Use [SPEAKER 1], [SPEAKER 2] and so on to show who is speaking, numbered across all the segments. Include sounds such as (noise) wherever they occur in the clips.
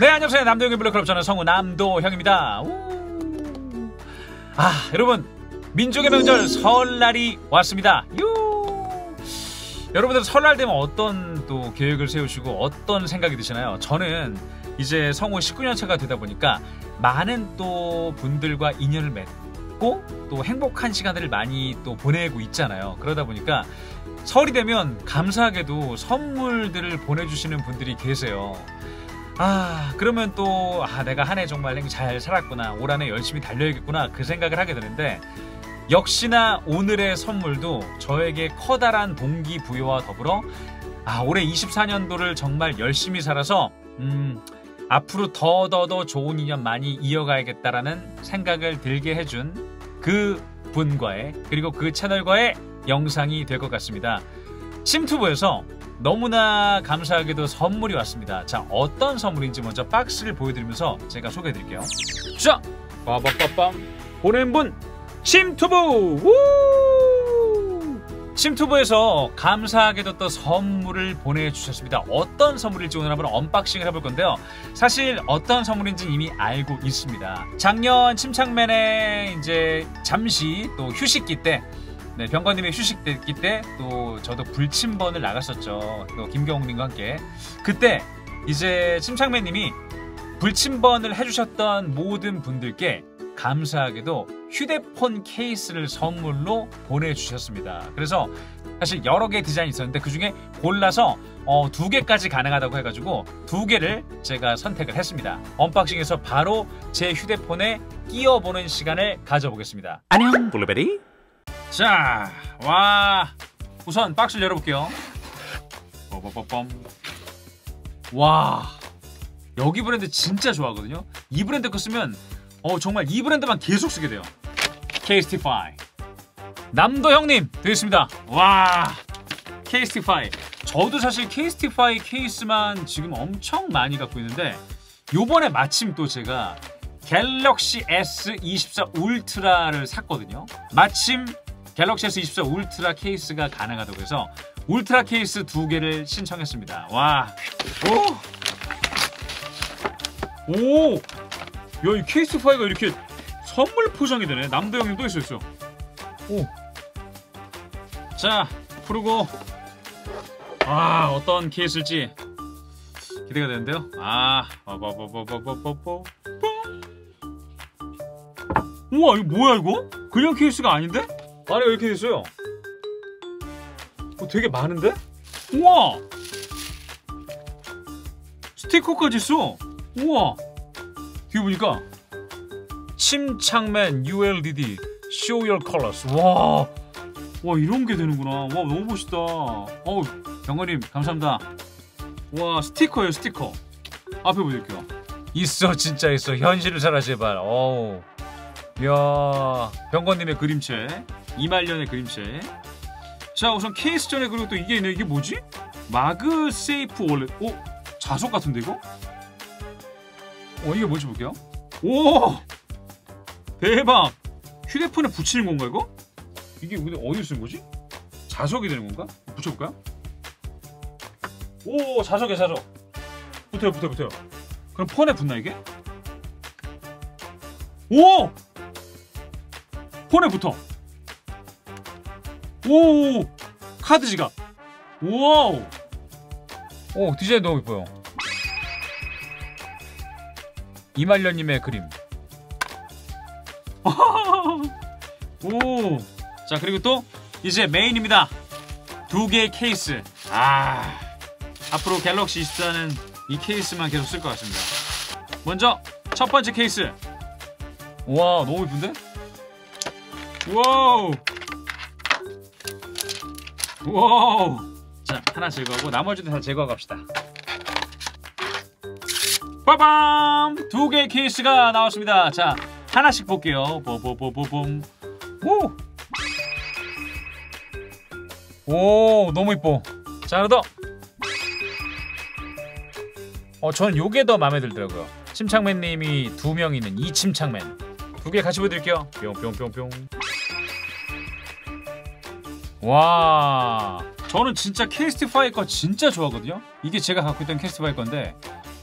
[SPEAKER 1] 네 안녕하세요. 남도형의 블루클럽. 저는 성우 남도형입니다. 우. 아 여러분. 민족의 명절 설날이 왔습니다. 유. 여러분들 설날 되면 어떤 또 계획을 세우시고 어떤 생각이 드시나요? 저는 이제 성우 19년차가 되다 보니까 많은 또 분들과 인연을 맺고 또 행복한 시간들을 많이 또 보내고 있잖아요. 그러다 보니까 설이 되면 감사하게도 선물들을 보내주시는 분들이 계세요 아 그러면 또 아, 내가 한 해 정말 잘 살았구나 올 한 해 열심히 달려야겠구나 그 생각을 하게 되는데 역시나 오늘의 선물도 저에게 커다란 동기부여와 더불어 아 올해 24년도를 정말 열심히 살아서 음 앞으로 더더더 좋은 인연 많이 이어가야겠다라는 생각을 들게 해준 그 분과의 그리고 그 채널과의 영상이 될 것 같습니다. 심투브에서 너무나 감사하게도 선물이 왔습니다. 자, 어떤 선물인지 먼저 박스를 보여드리면서 제가 소개해드릴게요. 자, 빠바빠빰 보낸 분 심투브 우! 심투브에서 감사하게도 또 선물을 보내주셨습니다. 어떤 선물일지 오늘 한번 언박싱을 해볼 건데요. 사실 어떤 선물인지 이미 알고 있습니다. 작년 침착맨에 이제 잠시 또 휴식기 때 네, 병관님의 휴식기 때 또 저도 불침번을 나갔었죠. 또 김경욱님과 함께 그때 이제 침착맨님이 불침번을 해주셨던 모든 분들께 감사하게도 휴대폰 케이스를 선물로 보내주셨습니다. 그래서 사실 여러 개의 디자인이 있었는데 그 중에 골라서 어, 두 개까지 가능하다고 해가지고 두 개를 제가 선택을 했습니다. 언박싱에서 바로 제 휴대폰에 끼워보는 시간을 가져보겠습니다. 안녕 블루베리 자, 와. 우선 박스를 열어볼게요. 뽀뽀뽀 와. 여기 브랜드 진짜 좋아하거든요. 이 브랜드 거 쓰면 어, 정말 이 브랜드만 계속 쓰게 돼요. 케이스티파이. 남도 형님 되겠습니다. 와. 케이스티파이. 저도 사실 케이스티파이 케이스만 지금 엄청 많이 갖고 있는데 요번에 마침 또 제가 갤럭시 S24 울트라를 샀거든요. 마침 갤럭시 S24 울트라 케이스가 가능하다고 해서 울트라 케이스 두 개를 신청했습니다. 와, 오, 오, 야, 이 케이스티파이가 이렇게 선물 포장이 되네. 남도 형님 또 있었어. 오, 자, 풀고, 아, 어떤 케이스일지 기대가 되는데요. 아, 빠바바바바바바바. 우와, 이거 뭐야 이거? 그냥 케이스가 아닌데? 아니 왜 이렇게 됐어요? 어, 되게 많은데? 우와! 스티커까지 있어! 우와! 뒤에 보니까 침착맨 ULDD Show Your Colors 와! 와 이런 게 되는구나 와 너무 멋있다 어우 병건님 감사합니다 와 스티커예요 스티커 앞에 보여드릴게요 있어 진짜 있어 현실을 살아 제발 어우 이야 병건님의 그림체 이말년의 그림체 자 우선 케이스 전에 그리고 또 이게 있네 이게 뭐지? 마그 세이프 월렛 오 자석 같은데 이거? 어 이게 뭔지 볼게요 오 대박 휴대폰에 붙이는 건가 이거? 이게 근데 어디 쓰는 거지? 자석이 되는 건가? 붙여볼까요? 오 자석이야 자석 붙어요 붙어요 붙어요 그럼 폰에 붙나 이게? 오! 폰에 붙어 오 카드 지갑. 와우. 오 디자인 너무 예뻐요. 이말년님의 그림. (laughs) 오 자 그리고 또 이제 메인입니다. 두 개의 케이스. 아 앞으로 갤럭시 24는 이 케이스만 계속 쓸 것 같습니다. 먼저 첫 번째 케이스. 와 너무 예쁜데 와우. 와우. 자 하나 제거하고 나머지도 다 제거하고 갑시다. 빠밤! 두 개의 케이스가 나왔습니다. 자 하나씩 볼게요. 뽀뽀뽀뽀봄. 오! 오 너무 이뻐. 자 하나 더. 어, 저는 요게 더 마음에 들더라고요. 침착맨님이 두명 있는 이 침착맨 두 개 같이 보여드릴게요 뿅뿅뿅뿅 와 저는 진짜 케이스티파이 거 진짜 좋아하거든요 이게 제가 갖고 있던 케이스티파이 건데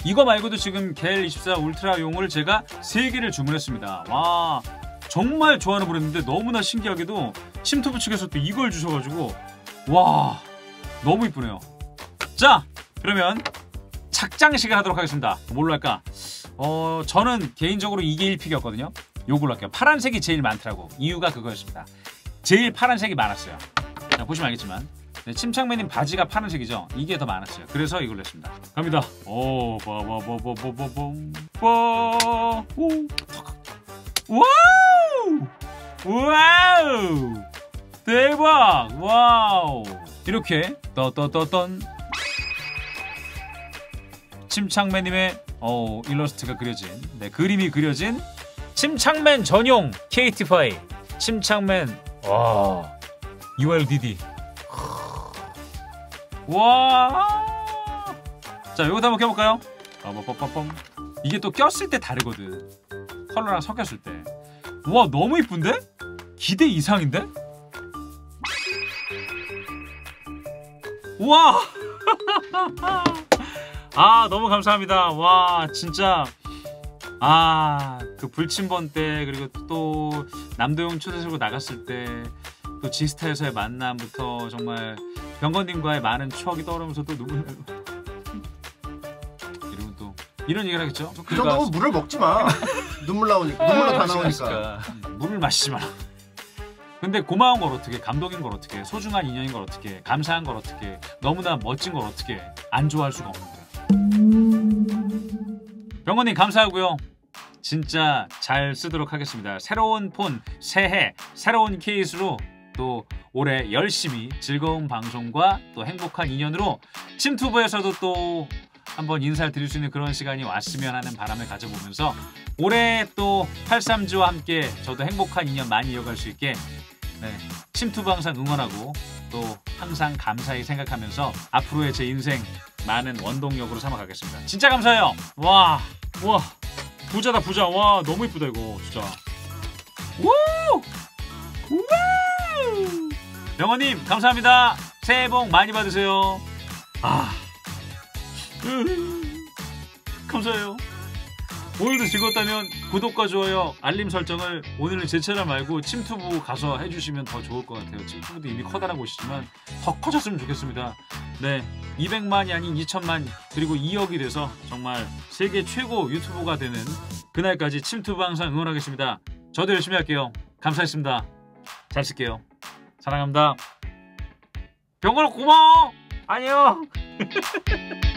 [SPEAKER 1] 이거 말고도 지금 겔24 울트라 용을 제가 3개를 주문했습니다. 와 정말 좋아하는 브랜드인데 너무나 신기하게도 침투부 측에서 또 이걸 주셔가지고 와 너무 이쁘네요. 자 그러면 착장식을 하도록 하겠습니다. 뭘로 할까? 어 저는 개인적으로 이게 1픽이었거든요. 요걸로 할게요. 파란색이 제일 많더라고. 이유가 그거였습니다. 제일 파란색이 많았어요. 자, 보시면 알겠지만 네, 침착맨님 바지가 파란색이죠? 이게 더 많았어요. 그래서 이걸로 했습니다. 갑니다. 오, 빠바바바바바밤 빠. 오. 와우! 와우! 대박! 와우! 이렇게 떠떠떠떤 침착맨님의 어, 일러스트가 그려진 네, 그림이 그려진 침착맨 전용 케이스티파이 침착맨 와 ULDD 와. 자, 요것도 한번 껴볼까요? 빠바빠빠빰. 이게 또 꼈을 때 다르거든. 컬러랑 섞였을 때. 와, 너무 이쁜데? 기대 이상인데? 와! (laughs) 아, 너무 감사합니다. 와, 진짜. 아, 그 불침번 때, 그리고 또 남도용 초대석으로 나갔을 때, 또 지스타에서의 만남부터 정말 병건님과의 많은 추억이 떠오르면서 또 눈물 나고 이러면 또 이런 얘기를 하겠죠.
[SPEAKER 2] 그 정도면 물을 먹지 마. 눈물 나오니까 눈물로 다 나오니까.
[SPEAKER 1] 그러니까 물을 마시지 마라. 근데 고마운 걸 어떻게, 감동인 걸 어떻게, 소중한 인연인 걸 어떻게, 감사한 걸 어떻게, 너무나 멋진 걸 어떻게 안 좋아할 수가 없는 거야. 병원님 감사하고요. 진짜 잘 쓰도록 하겠습니다. 새로운 폰, 새해, 새로운 케이스로 또 올해 열심히 즐거운 방송과 또 행복한 인연으로 침투브에서도 또 한번 인사를 드릴 수 있는 그런 시간이 왔으면 하는 바람을 가져보면서 올해 또 83주와 함께 저도 행복한 인연 많이 이어갈 수 있게 네, 침투브 항상 응원하고 또 항상 감사히 생각하면서 앞으로의 제 인생 많은 원동력으로 삼아가겠습니다. 진짜 감사해요. 와, 와, 부자다 부자. 와, 너무 이쁘다 이거 진짜. 우! 우! 영원님 감사합니다. 새해 복 많이 받으세요. 아, (laughs) 감사해요. 오늘도 즐거웠다면 구독과 좋아요, 알림 설정을 오늘은 제 채널 말고 침투부 가서 해주시면 더 좋을 것 같아요. 침투부도 이미 커다란 곳이지만 더 커졌으면 좋겠습니다. 네, 200만이 아닌 2천만 그리고 2억이 돼서 정말 세계 최고 유튜버가 되는 그날까지 침투부 항상 응원하겠습니다. 저도 열심히 할게요. 감사했습니다. 잘 쓸게요. 사랑합니다. 병원아 고마워. 안녕. (laughs)